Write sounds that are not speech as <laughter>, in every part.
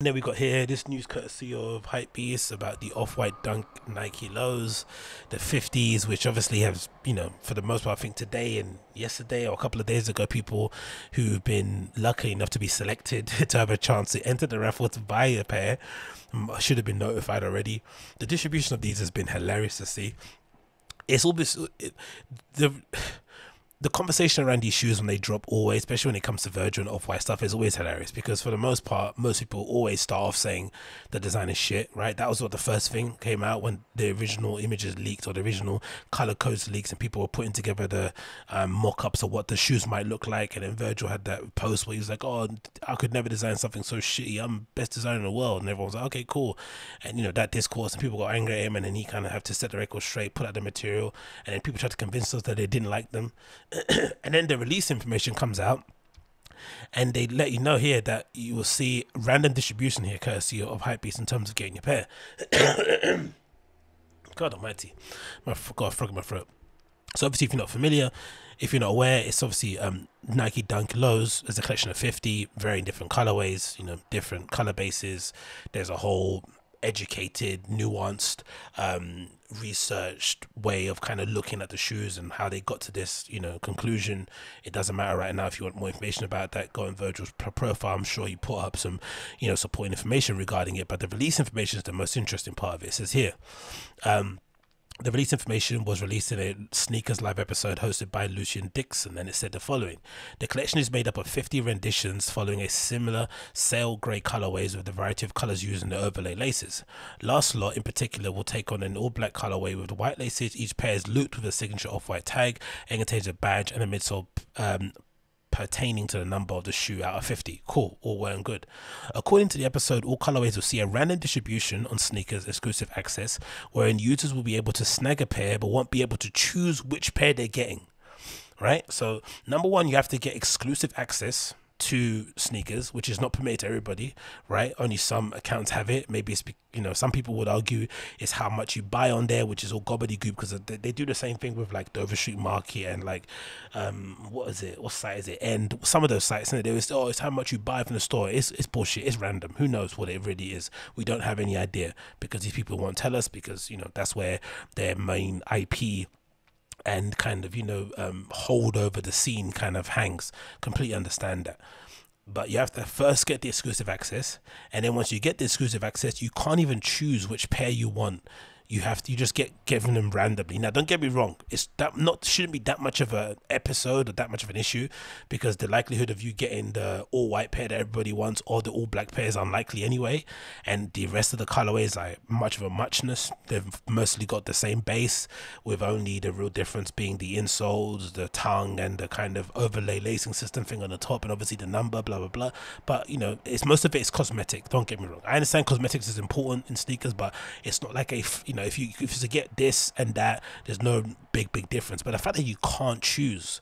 And then we got here this news courtesy of Hypebeast about the off-white dunk Nike lows, the 50s, which obviously have, you know, for the most part, I think today and yesterday or a couple of days ago, people who've been lucky enough to be selected <laughs> to have a chance to enter the raffle to buy a pair mm, should have been notified already. The distribution of these has been hilarious to see. It's always it, the the conversation around these shoes when they drop always, especially when it comes to Virgil and off-white stuff, is always hilarious because for the most part, most people always start off saying the design is shit, right? That was what the first thing came out when the original images leaked or the original color codes leaked, and people were putting together the um, mock-ups of what the shoes might look like. And then Virgil had that post where he was like, "Oh, I could never design something so shitty. I'm best designer in the world," and everyone was like, "Okay, cool." And you know that discourse, and people got angry at him, and then he kind of had to set the record straight, put out the material, and then people tried to convince us that they didn't like them. <clears throat> and then the release information comes out and they let you know here that you will see random distribution here courtesy of Hypebeast in terms of getting your pair. <coughs> God almighty. My got a frog in my throat. So obviously if you're not familiar, if you're not aware, it's obviously um, Nike Dunk Lows. There's a collection of 50 very different colorways, you know, different color bases. There's a whole educated, nuanced, um, researched way of kind of looking at the shoes and how they got to this, you know, conclusion. It doesn't matter right now if you want more information about that. Go on Virgil's profile. I'm sure you put up some, you know, supporting information regarding it. But the release information is the most interesting part of it. It says here. Um, the release information was released in a SNKRS Live episode hosted by Lucian Dixon, and it said the following The collection is made up of 50 renditions following a similar sail grey colorways with a variety of colors used in the overlay laces. Last lot, in particular, will take on an all black colorway with white laces. Each pair is looped with a signature off white tag and contains a badge and a midsole um, pertaining to the number of the shoe out of 50. Cool, all well and good. According to the episode, all colorways will see a random distribution on SNKRS exclusive access, wherein users will be able to snag a pair but won't be able to choose which pair they're getting. Right? So, number one, you have to get exclusive access to SNKRS, which is not permitted to everybody, right? Only some accounts have it. Maybe it's you know some people would argue it's how much you buy on there, which is all gobbledygook because they, they do the same thing with like Dover Street Market and like um what is it? What site is it? And some of those sites and they oh it's how much you buy from the store. It's it's bullshit. It's random. Who knows what it really is? We don't have any idea because these people won't tell us because you know that's where their main IP and kind of you know um, hold over the scene kind of hangs. Completely understand that. But you have to first get the exclusive access and then once you get the exclusive access you can't even choose which pair you want you have to you just get given them randomly. Now, don't get me wrong; it's that not shouldn't be that much of an episode or that much of an issue because the likelihood of you getting the all white pair that everybody wants or the all black pair is unlikely anyway, and the rest of the colorways like much of a muchness. They've mostly got the same base, with only the real difference being the insoles, the tongue, and the kind of overlay lacing system thing on the top, and obviously the number, blah blah blah. But you know, it's most of it is cosmetic. Don't get me wrong; I understand cosmetics is important in sneakers, but it's not like a you know know, if you if you get this and that, there's no big big difference. But the fact that you can't choose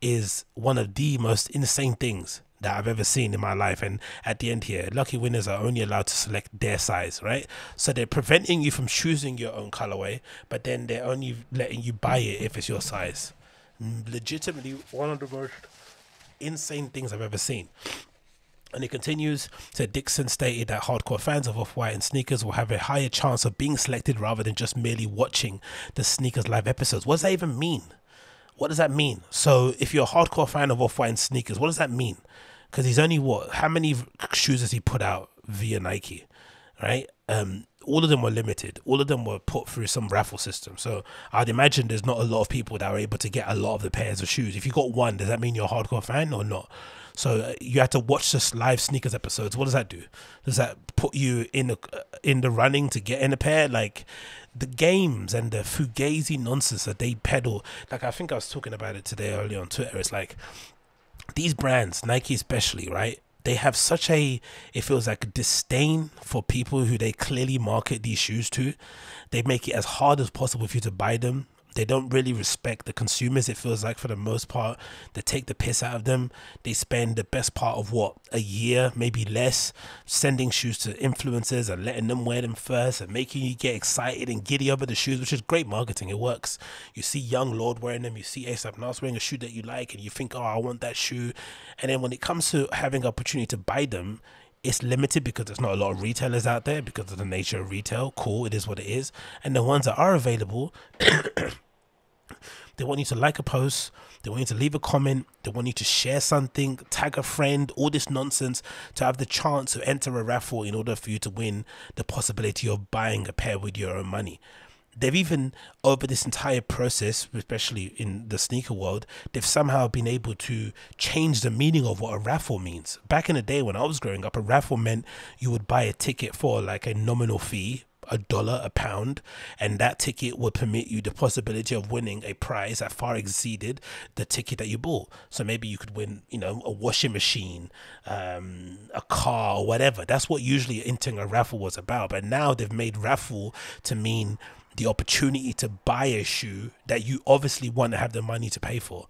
is one of the most insane things that I've ever seen in my life. And at the end here, lucky winners are only allowed to select their size, right? So they're preventing you from choosing your own colorway, but then they're only letting you buy it if it's your size. Mm, legitimately, one of the most insane things I've ever seen. And it continues, said Dixon stated that hardcore fans of Off-White and sneakers will have a higher chance of being selected rather than just merely watching the SNKRS Live episodes. What does that even mean? What does that mean? So if you're a hardcore fan of Off-White and sneakers, what does that mean? Because he's only what? How many shoes has he put out via Nike? Right? Um, all of them were limited. All of them were put through some raffle system. So I'd imagine there's not a lot of people that are able to get a lot of the pairs of shoes. If you got one, does that mean you're a hardcore fan or not? So uh, you had to watch this live sneakers episodes. What does that do? Does that put you in the uh, in the running to get in a pair? Like the games and the fugazi nonsense that they peddle. Like I think I was talking about it today earlier on Twitter. It's like these brands, Nike especially, right? They have such a it feels like disdain for people who they clearly market these shoes to. They make it as hard as possible for you to buy them they don't really respect the consumers it feels like for the most part. They take the piss out of them. They spend the best part of what a year maybe less sending shoes to influencers and letting them wear them first and making you get excited and giddy over the shoes which is great marketing. It works. You see young lord wearing them you see asap nas wearing a shoe that you like and you think oh i want that shoe. And then when it comes to having opportunity to buy them it's limited because there's not a lot of retailers out there because of the nature of retail. Cool, it is what it is. And the ones that are available, <clears throat> they want you to like a post, they want you to leave a comment, they want you to share something, tag a friend, all this nonsense to have the chance to enter a raffle in order for you to win the possibility of buying a pair with your own money. They've even over this entire process especially in the sneaker world they've somehow been able to change the meaning of what a raffle means. Back in the day when i was growing up a raffle meant you would buy a ticket for like a nominal fee a dollar a pound and that ticket would permit you the possibility of winning a prize that far exceeded the ticket that you bought. So maybe you could win you know a washing machine um, a car or whatever. That's what usually entering a raffle was about. But now they've made raffle to mean the opportunity to buy a shoe that you obviously want to have the money to pay for.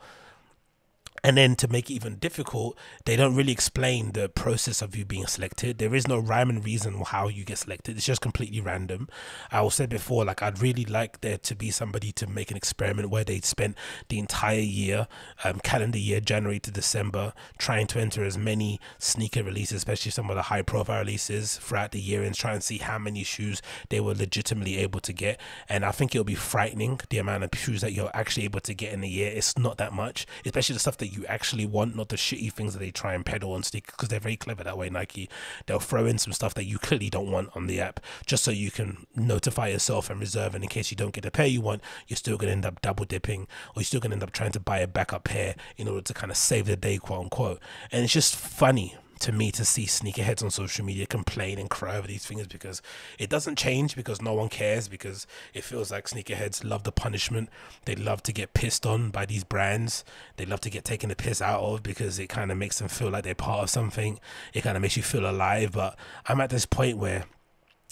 And then to make it even difficult, they don't really explain the process of you being selected. There is no rhyme and reason how you get selected. It's just completely random. I said before, like I'd really like there to be somebody to make an experiment where they'd spent the entire year, um, calendar year, January to December, trying to enter as many sneaker releases, especially some of the high profile releases throughout the year, and try and see how many shoes they were legitimately able to get. And I think it'll be frightening the amount of shoes that you're actually able to get in a year. It's not that much, especially the stuff you actually want, not the shitty things that they try and peddle on SNKRS because they're very clever that way. Nike, they'll throw in some stuff that you clearly don't want on the app just so you can notify yourself and reserve. And in case you don't get the pair you want, you're still going to end up double dipping or you're still going to end up trying to buy a backup pair in order to kind of save the day, quote unquote. And it's just funny to me to see sneakerheads on social media complain and cry over these things because it doesn't change because no one cares because it feels like sneakerheads love the punishment. They love to get pissed on by these brands. They love to get taken the piss out of because it kind of makes them feel like they're part of something. It kind of makes you feel alive. But I'm at this point where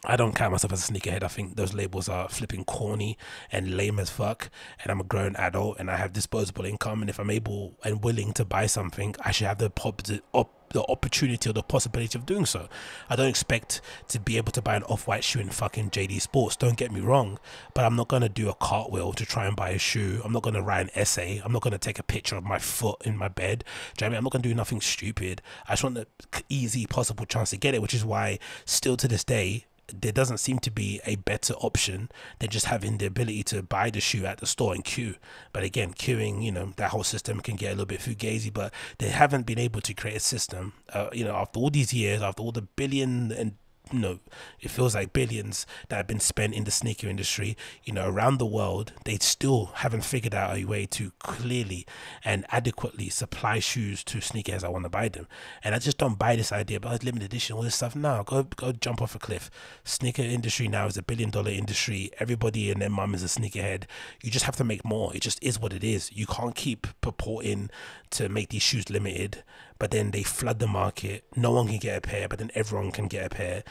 I don't count myself as a sneakerhead. I think those labels are flipping corny and lame as fuck. And I'm a grown adult and I have disposable income. And if I'm able and willing to buy something, I should have the pop op- the opportunity or the possibility of doing so. I don't expect to be able to buy an off-white shoe in fucking JD Sports. Don't get me wrong, but I'm not gonna do a cartwheel to try and buy a shoe. I'm not gonna write an essay. I'm not gonna take a picture of my foot in my bed. Know I mean? I'm not gonna do nothing stupid. I just want the easy possible chance to get it, which is why still to this day there doesn't seem to be a better option than just having the ability to buy the shoe at the store and queue. But again, queuing, you know, that whole system can get a little bit fugazi, but they haven't been able to create a system, uh, you know, after all these years, after all the billion and know, it feels like billions that have been spent in the sneaker industry, you know, around the world, they still haven't figured out a way to clearly and adequately supply shoes to sneakers I want to buy them. And I just don't buy this idea about limited edition, all this stuff. No, go go jump off a cliff. Sneaker industry now is a billion dollar industry. Everybody and their mum is a sneakerhead. You just have to make more. It just is what it is. You can't keep purporting to make these shoes limited but then they flood the market. No one can get a pair, but then everyone can get a pair,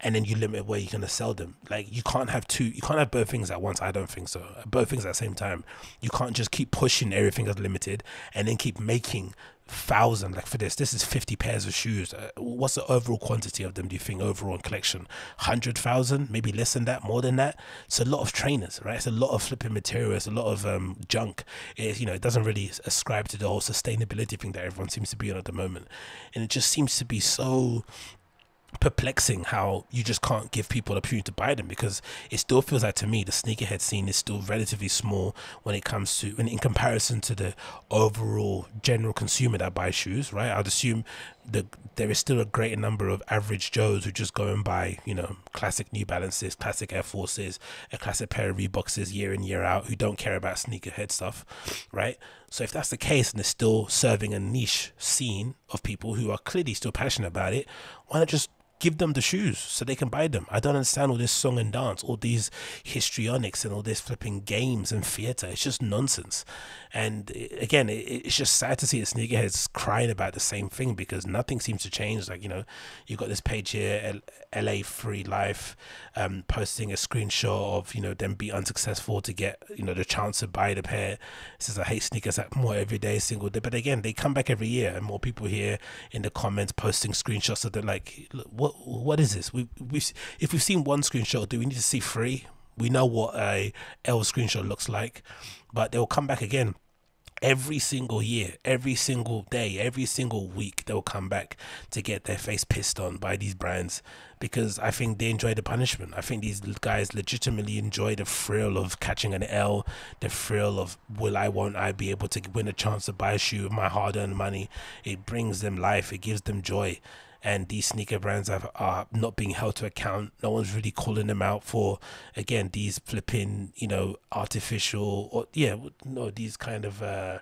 and then you limit where you're gonna sell them. Like you can't have two, you can't have both things at once. I don't think so. Both things at the same time. You can't just keep pushing everything as limited and then keep making thousand like for this this is 50 pairs of shoes uh, what's the overall quantity of them do you think overall in collection 100,000 maybe less than that more than that it's a lot of trainers right it's a lot of flipping material it's a lot of um, junk it, you know it doesn't really ascribe to the whole sustainability thing that everyone seems to be on at the moment and it just seems to be so perplexing how you just can't give people the opportunity to buy them because it still feels like to me the sneakerhead scene is still relatively small when it comes to when in comparison to the overall general consumer that buys shoes right? I'd assume that there is still a greater number of average joes who just go and buy you know classic new balances classic air forces a classic pair of reeboks year in year out who don't care about sneakerhead stuff right? So if that's the case and they're still serving a niche scene of people who are clearly still passionate about it why not just give them the shoes so they can buy them. I don't understand all this song and dance, all these histrionics and all this flipping games and theater. It's just nonsense. And again, it's just sad to see the sneakerheads crying about the same thing because nothing seems to change. Like, you know, you've got this page here, LA Free Life, um, posting a screenshot of, you know, them be unsuccessful to get, you know, the chance to buy the pair. It says, I hate sneakers like more every day, single day. But again, they come back every year and more people here in the comments posting screenshots of the like, what what is this? We, we, if we've seen one screenshot, do we need to see three? We know what a L screenshot looks like, but they will come back again every single year, every single day, every single week, they'll come back to get their face pissed on by these brands because I think they enjoy the punishment. I think these guys legitimately enjoy the thrill of catching an L, the thrill of will I, won't I be able to win a chance to buy a shoe with my hard earned money. It brings them life, it gives them joy and these sneaker brands are, are not being held to account. No one's really calling them out for again these flipping, you know, artificial or yeah, no, these kind of uh,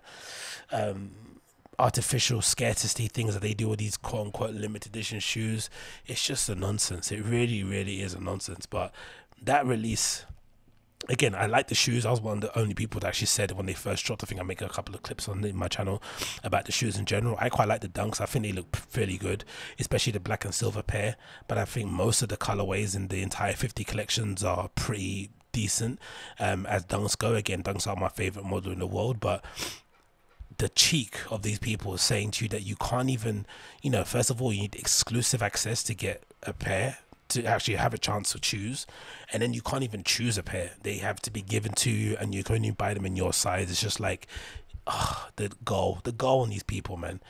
um, artificial scarcity things that they do with these quote unquote limited edition shoes. It's just a nonsense. It really, really is a nonsense. But that release again, I like the shoes. I was one of the only people that actually said when they first dropped. I think I make a couple of clips on my channel about the shoes in general. I quite like the dunks. I think they look fairly good, especially the black and silver pair. But I think most of the colorways in the entire 50 collections are pretty decent um, as dunks go. Again, dunks are my favorite model in the world, but the cheek of these people saying to you that you can't even, you know, first of all, you need exclusive access to get a pair to actually have a chance to choose and then you can't even choose a pair they have to be given to you and you can only buy them in your size it's just like oh, the goal the goal on these people man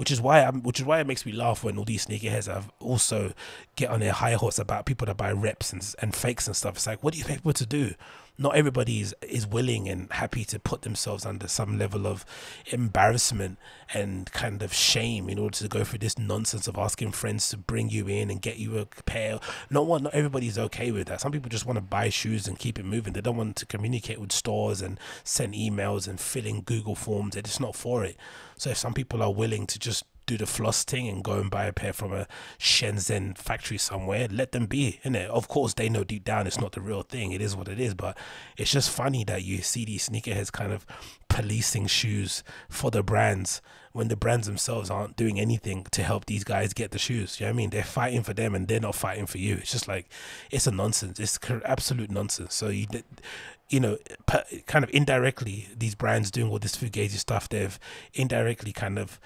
which is why I'm, which is why it makes me laugh when all these sneakerheads have also get on their high horse about people that buy reps and, and fakes and stuff. It's like, what do you expect people to do? Not everybody is, is willing and happy to put themselves under some level of embarrassment and kind of shame in order to go through this nonsense of asking friends to bring you in and get you a pair. Not one, not everybody's okay with that. Some people just want to buy shoes and keep it moving. They don't want to communicate with stores and send emails and fill in Google forms. Just not for it. So if some people are willing to just do the floss thing and go and buy a pair from a Shenzhen factory somewhere, let them be, innit? Of course, they know deep down it's not the real thing. It is what it is, but it's just funny that you see these sneakerheads kind of policing shoes for the brands when the brands themselves aren't doing anything to help these guys get the shoes. You know what I mean? They're fighting for them and they're not fighting for you. It's just like, it's a nonsense. It's absolute nonsense. So you, you know, kind of indirectly, these brands doing all this fugazi stuff, they've indirectly kind of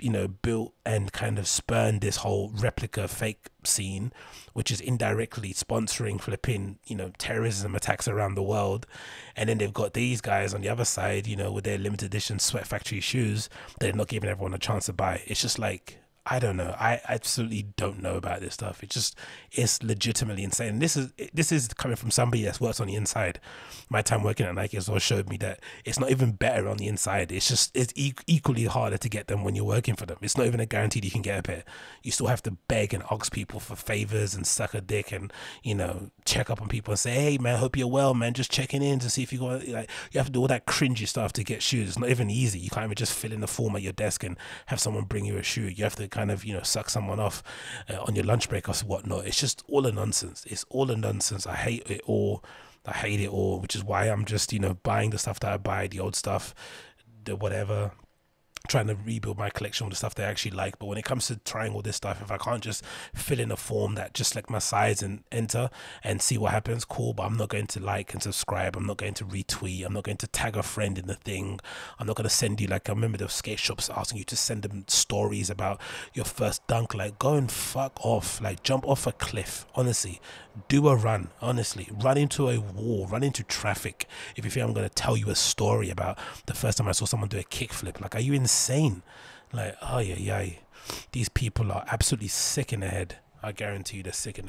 you know, built and kind of spurned this whole replica fake scene, which is indirectly sponsoring flipping, you know, terrorism attacks around the world. And then they've got these guys on the other side, you know, with their limited edition sweat factory shoes, they're not giving everyone a chance to buy. It's just like I don't know. I absolutely don't know about this stuff. It just it's legitimately insane. This is this is coming from somebody that's works on the inside. My time working at Nike has well showed me that it's not even better on the inside. It's just it's e- equally harder to get them when you're working for them. It's not even a guaranteed you can get a pair. You still have to beg and ask people for favors and suck a dick and you know check up on people and say, hey man, hope you're well, man. Just checking in to see if you got like you have to do all that cringy stuff to get shoes. It's not even easy. You can't even just fill in the form at your desk and have someone bring you a shoe. You have to kind of you know suck someone off uh, on your lunch break or whatnot. It's just all a nonsense. It's all a nonsense. I hate it all. I hate it all, which is why I'm just you know buying the stuff that I buy, the old stuff, the whatever trying to rebuild my collection of the stuff they actually like. But when it comes to trying all this stuff, if I can't just fill in a form that just like my size and enter and see what happens, cool. But I'm not going to like and subscribe. I'm not going to retweet. I'm not going to tag a friend in the thing. I'm not going to send you like I remember the skate shops asking you to send them stories about your first dunk. Like go and fuck off. Like jump off a cliff. Honestly, do a run. Honestly, run into a wall. Run into traffic. If you think I'm going to tell you a story about the first time I saw someone do a kickflip, like are you in insane. Like, oh yeah, yeah. These people are absolutely sick in the head. I guarantee you they're sick in the